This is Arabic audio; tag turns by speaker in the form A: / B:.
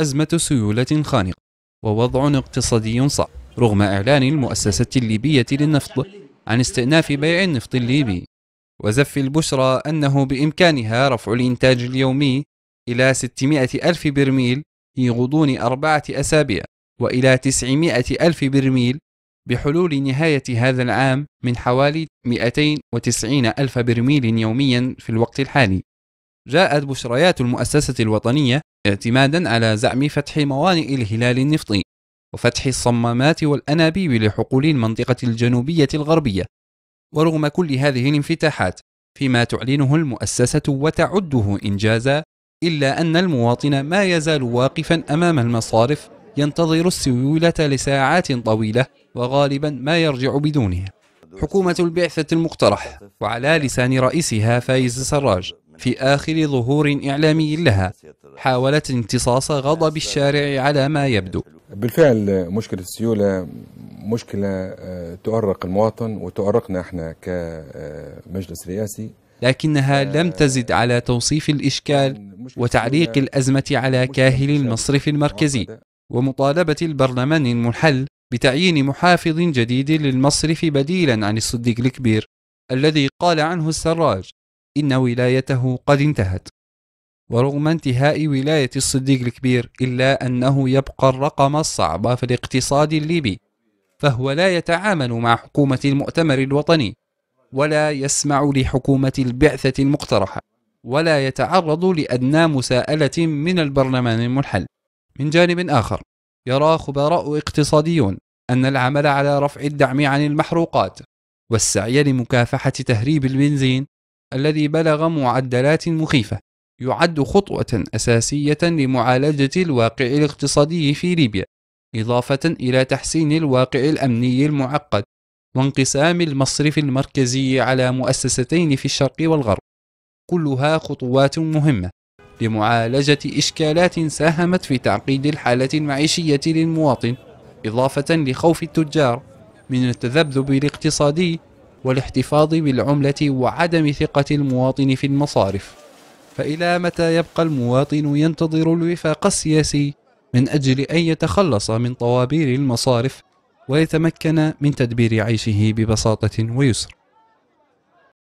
A: أزمة سيولة خانقة ووضع اقتصادي صعب رغم إعلان المؤسسة الليبية للنفط عن استئناف بيع النفط الليبي. وزف البشرى أنه بإمكانها رفع الإنتاج اليومي إلى 600 ألف برميل في غضون أربعة أسابيع وإلى 900 ألف برميل بحلول نهاية هذا العام من حوالي 290 ألف برميل يوميا في الوقت الحالي. جاءت بشريات المؤسسة الوطنية اعتمادا على زعم فتح موانئ الهلال النفطي وفتح الصمامات والأنابيب لحقول المنطقة الجنوبية الغربية. ورغم كل هذه الانفتاحات فيما تعلنه المؤسسة وتعده إنجازا إلا أن المواطن ما يزال واقفا أمام المصارف ينتظر السيولة لساعات طويلة وغالبا ما يرجع بدونها. حكومة البعثة المقترح وعلى لسان رئيسها فايز سراج. في آخر ظهور إعلامي لها حاولت امتصاص غضب الشارع على ما يبدو.
B: بالفعل مشكلة السيولة مشكلة آه، تؤرق المواطن وتؤرقنا إحنا كمجلس رئاسي.
A: لكنها لم تزد على توصيف الإشكال وتعليق الأزمة على كاهل المصرف المركزي ومطالبة البرلمان المنحل بتعيين محافظ جديد للمصرف بديلا عن الصديق الكبير الذي قال عنه السراج. إن ولايته قد انتهت. ورغم انتهاء ولاية الصديق الكبير إلا أنه يبقى الرقم الصعب في الاقتصاد الليبي فهو لا يتعامل مع حكومة المؤتمر الوطني ولا يسمع لحكومة البعثة المقترحة ولا يتعرض لأدنى مساءلة من البرلمان المنحل. من جانب آخر يرى خبراء اقتصاديون أن العمل على رفع الدعم عن المحروقات والسعي لمكافحة تهريب البنزين الذي بلغ معدلات مخيفة يعد خطوة أساسية لمعالجة الواقع الاقتصادي في ليبيا إضافة إلى تحسين الواقع الأمني المعقد وانقسام المصرف المركزي على مؤسستين في الشرق والغرب. كلها خطوات مهمة لمعالجة إشكالات ساهمت في تعقيد الحالة المعيشية للمواطن إضافة لخوف التجار من التذبذب الاقتصادي والاحتفاظ بالعملة وعدم ثقة المواطن في المصارف. فإلى متى يبقى المواطن ينتظر الوفاق السياسي من أجل أن يتخلص من طوابير المصارف ويتمكن من تدبير عيشه ببساطة ويسر؟